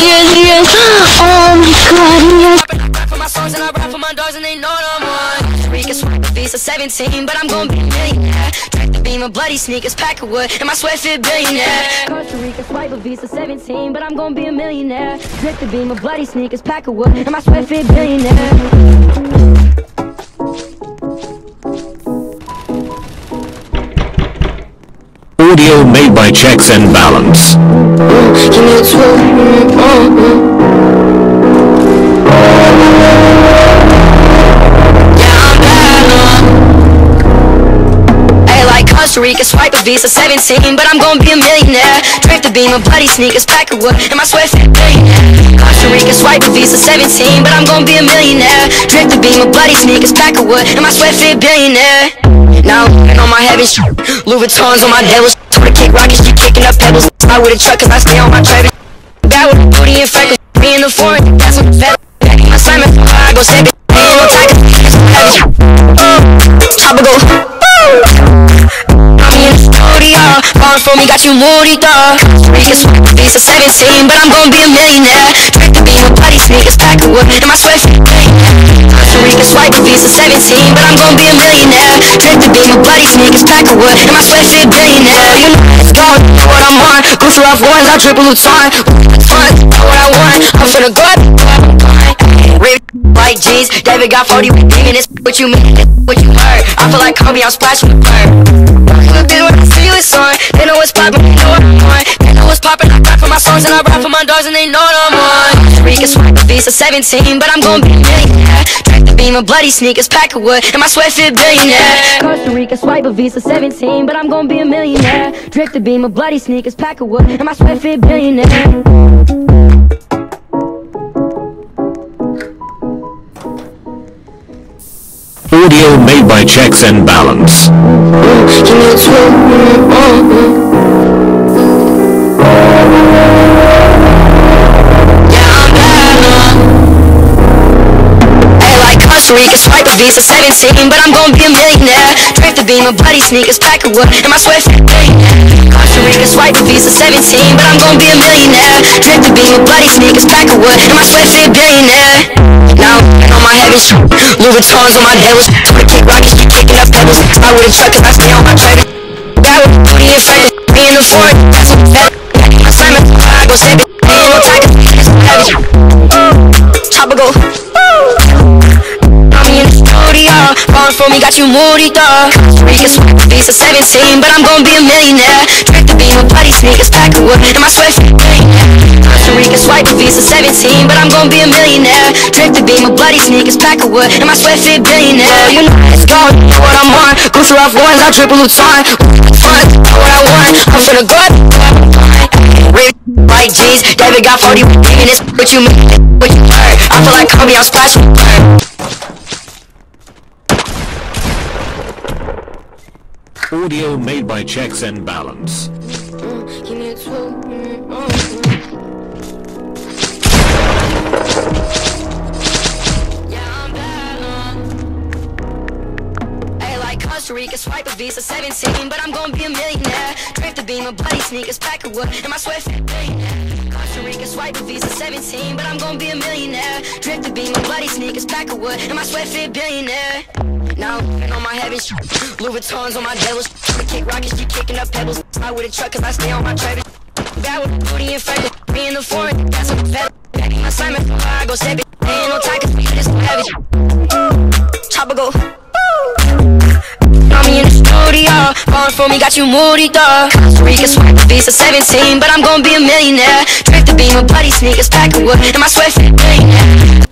yes, yes. Oh my god, yes. My and I rap for my dogs and they know I'm on. Rica swipe a visa 17, but I'm gonna be a millionaire. Track the beam of bloody sneakers, pack of wood, and my sweat fit billionaire. Costa Rica swipe a visa 17, but I'm gonna be a millionaire. Drip the beam of bloody sneakers, pack of wood, and my sweat fit billionaire. Audio made by Checks and Balance. A Costa Rica, swipe a visa 17, but I'm gonna be a millionaire. Drip the beam of bloody sneakers, pack of wood, and my sweat fit billionaire. Costa Rica, swipe a visa 17, but I'm gonna be a millionaire. Drip the beam of bloody sneakers, pack of wood, and my sweat fit billionaire. Now I'm on my shit, Louis Vuittons on my devils. Kick rockets, she kicking up pebbles. I with a truck, cause I stay on my Travis. Guy with a booty and freckles, me in the foreign, that's what in my slammer, I go it. Ain't no tiger, Chopper go. I'm in the studio, falling for me, got you moody, dog. Swipe a visa 17, but I'm gonna be a millionaire. Drink the beam with bloody sneakers, pack of wood, and my sweat. Costa Rica swipe a visa 17, but I'm gonna be a millionaire. Drink the beam with bloody sneakers, pack of wood, and my sweat fit billionaire. It's know what I'm on. Gucci off ones, I dribble Luton. Fun, know what I want. I'm finna go. Rip like G's, David got 40 with demon. This what you mean, what you heard. I feel like Kobe, I'm splashing the bird. Been when I see you, it's on. They know what's poppin', they know what I'm on. They know what's poppin'. I rap for my songs and I rap for my dogs and they know what I'm on. Rica swipe a visa 17, but I'm gonna be a millionaire. Track the beam of bloody sneakers, pack of wood, and my sweat fit billionaire. Costa Rica swipe a visa 17, but I'm gonna be a millionaire. Drip the beam of bloody sneakers, pack of wood, and my sweat fit billionaire. Audio made by Checks and Balance. Visa 17, but I'm gonna be a millionaire. Drip the beam of bloody sneakers, pack of wood, and my sweat fit billionaire. Costa Rica, swipe a visa 17, but I'm gonna be a millionaire. Drip the beam of bloody sneakers, pack of wood, and my sweat fit billionaire. Now I'm on my heavy shit, Louis Vuittons on my devils. Rockets, she kicking up pebbles. I a truck, cause I stay on my Travis. Guy with booty and freckles, me in the foreign, that's what in my slammer, I go save it. Ain't no tiger, it's heavy. Chopper for me, got you moody, dog. Rica swipe a visa 17, but I'm gonna be a millionaire. Drink the beam with bloody sneakers, pack of wood, and my sweat. Costa Rica swipe a visa 17, but I'm gonna be a millionaire. Drink the beam with bloody sneakers, pack of wood, and my sweat fit billionaire. You know it's going, you know what I'm on. Gucci off ones, I dribble Luton. Fun, what I want. I'm finna go go like G's, David got 40 with demon. This what you mean, what you heard. I feel like Kobe, I'm splashing the bird. Audio made by Checks and Balance. A Costa Rica, swipe a visa 17, but I'm gonna be a millionaire. Drip the beam of bloody sneakers, pack of wood, and my sweat fit billionaire. Costa Rica, swipe a visa 17, but I'm gonna be a millionaire. Drip the beam of bloody sneakers, pack of wood, and my sweat fit billionaire. Now I'm on my shit, Louis Vuittons on my devils. Kick rockets, she kicking up pebbles. I with a truck, cause I stay on my Travis. Guy with a booty and freckles, me in the foreign, that's fed. Back in my slammer, I go save it. Ain't no time tiger, this heavy. Chopper go. I'm in the studio, falling for me, got you moody, dog. Costa Rica a visa 17, but I'm gonna be a millionaire. Drip the beam bloody sneakers, pack of wood, and my sweat fit billionaire.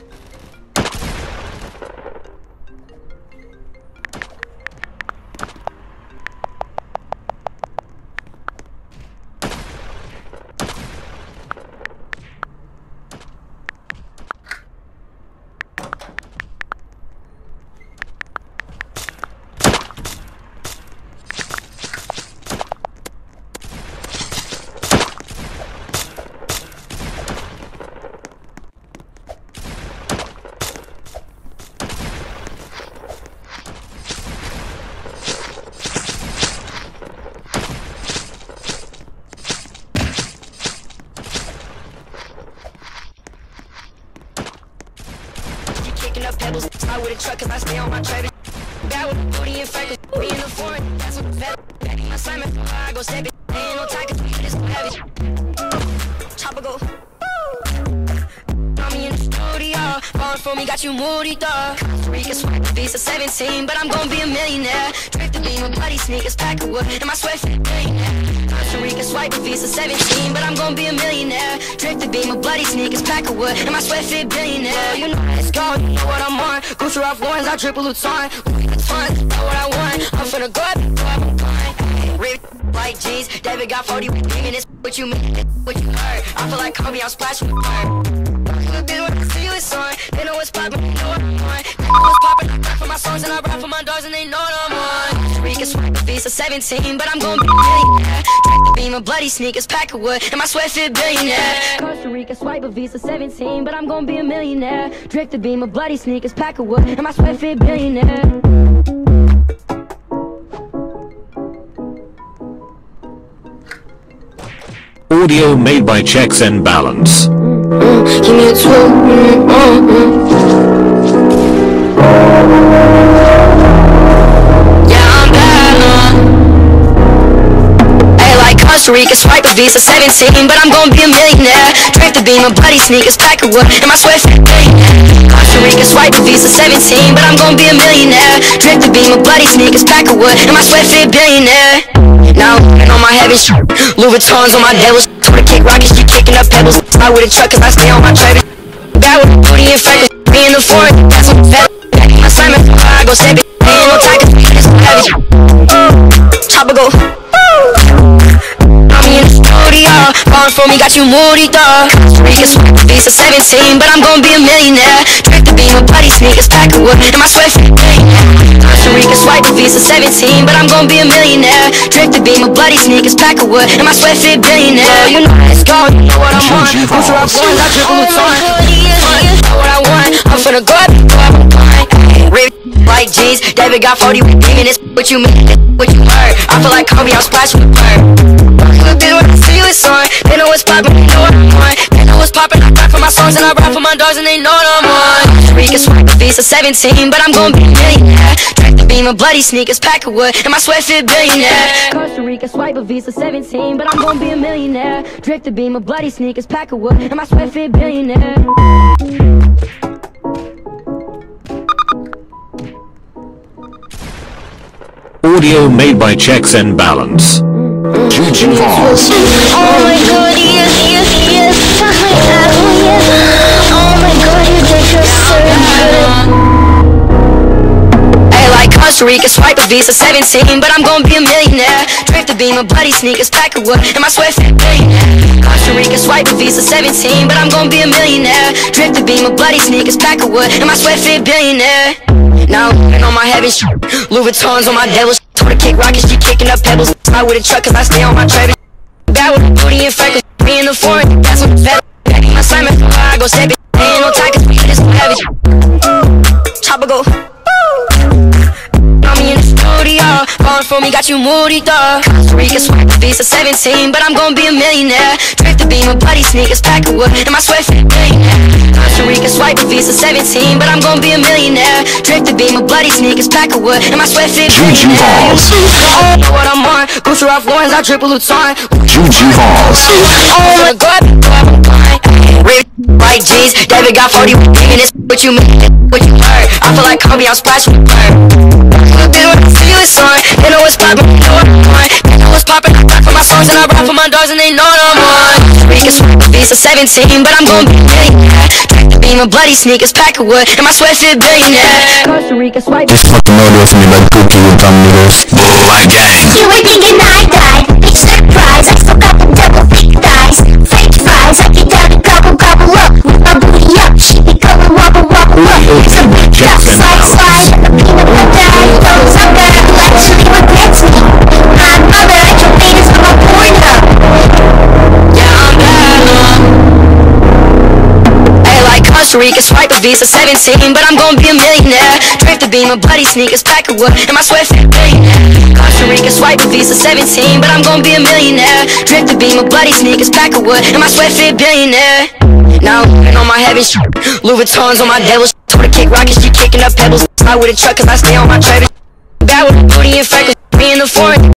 Truck cause I stay on my Travis. Bad with booty and freckles. Me in the foreign, that's what the fat. Back in my Simon, I go step it. Ain't no time, cause this heavy. Me, got you moody, dog. Costa Rica swipe visa 17, but I'm gonna be a millionaire. Drift the beam with bloody sneakers, pack of wood, and my sweat fit millionaire. Costa Rica swipe visa 17, but I'm gonna be a millionaire. Drift the beam with bloody sneakers, pack of wood, and my sweat fit billionaire. You know it's gone, you know what I'm on. Gucci off ones, I triple Luton. Louis Vuitton, know what I want. I'm finna go up, go up, I'm gone. Rip like jeans, David got 40 with and it's what you mean, what you heard. I feel like Kobe, I'm splashing with her. Good bit when I see you. They know what's poppin', know what I'm on. They know what's poppin'. I rap for my songs and I rap for my dogs, and they know what I'm on. Costa Rica swipe a visa 17, but I'm gon' be a millionaire. Drink the beam of bloody sneakers, pack of wood, and my sweat fit billionaire. Costa Rica swipe a visa 17, but I'm gon' be a millionaire. Drink the beam of bloody sneakers, pack of wood, and my sweat fit billionaire. Audio made by Checks and Balance. Give me a two. Yeah, I'm bad. Hey, like Costa Rica, swipe a visa 17, but I'm gon' be a millionaire. Drink the beam of bloody sneakers, pack of wood, and my sweat. Costa Rica, swipe a visa 17, but I'm gon' be a millionaire. Drink the beam of bloody sneakers, pack of wood, and my sweat fit billionaire. Now I'm on my heavy Louis Vuittons on my devils. Told her kick rockets, you kicking up pebbles. Slide with a truck, cause I stay on my Travis. Bad with booty and freckles, me in the foreign, that's what in my Simon, I go it. Ain't no time, cause this heavy. Chopper for me, got you moody, dog. Swipe visa 17, but I'm gon' be a millionaire. Drink the beam with bloody sneakers, pack of wood, and my sweat. Costa Rica swipe visa 17, but I'm gon' be a millionaire. Drink the beam with bloody sneakers, pack of wood, and my sweat fit billionaire. You know it's gone, you know what I'm on. Gucci off ones, I triple Luton. Know what I want, I'm finna go like jeans, David got 40 with me, and it's what you mean, what you heard. I feel like Kobe, I'm splashing with her. When I see you, on. They know what's poppin', they know what I'm on. They know what's poppin'. I rap for my songs and I rap for my dogs, and they know what I'm on. Costa Rica swipe a visa 17, but I'm gon' be a millionaire. Drink the beam of bloody sneakers, pack of wood, and my sweat fit billionaire. Costa Rica swipe a visa 17, but I'm gon' be a millionaire. Drink the beam of bloody sneakers, pack of wood, and my sweat fit billionaire. Audio made by Checks and Balance. Juju Balls. Oh my god, yes, yes, yes. Oh yeah. Oh my god, you think you're so good. Hey, like Costa Rica, swipe a visa 17, but I'm gon' be a millionaire. Drip the beam of bloody sneakers, pack of wood, and my sweat fit billionaire. Costa Rica, swipe a visa 17, but I'm gon' be a millionaire. Drip the beam of bloody sneakers, pack of wood, and my sweat fit billionaire. Now I'm on my heavy shit, Louis Vuittons on my devils. Told her kick rockets, she kicking up pebbles. Slide with a truck, cause I stay on my Travis. Bad with booty and freckles, me in the foreign, that's what the fat. Back in my Simon, I go step it. Ain't no time, cause this heavy. Chopper go. For me, got you moody, dog. Costa Rica swipe a visa 17, but I'm gon' be a millionaire. Drip the beam of bloody sneakers, pack of wood, and my sweat fit billionaire. Costa Rica swipe a visa 17, but I'm gon' be a millionaire. Drip the beam of bloody sneakers, pack of wood, and my sweat fit Juju. Balls. Oh, know what I'm on, Gucci off ones, I triple Luton. Juju Balls. Oh, go up, go up, I'm fine. Rip like jeans, David got 40 with me, and what you mean, what you heard. I feel like Kobe, I'm splashing with her. Good bit when I see you, it's on. They know what's poppin', they know what I'm on. They know what's poppin'. I rap for my songs and I rap for my dogs, and they know what I'm on. Costa Rica swipe a visa 17, but I'm gon' be a millionaire. Drink the beam of bloody sneakers, pack of wood, and my sweat fit billionaire. Costa Rica swipe. This fucking audio for me like Pookie with dumb niggas. Black Gang. You were thinking I died. Costa Rica, swipe a Visa, 17, but I'm gonna be a millionaire. Drift a beam, my buddy sneakers, pack of wood, and my sweat fit billionaire. Costa Rica, swipe a Visa, 17, but I'm gonna be a millionaire. Drift a beam, my buddy sneakers, pack of wood, and my sweat fit billionaire. Now I'm on my heaven shit, Louis Vuitton's on my devil shit. Told her kick rockets, she kicking up pebbles. I with a truck, cause I stay on my Travis. Bad with booty and freckles, me in the foreign.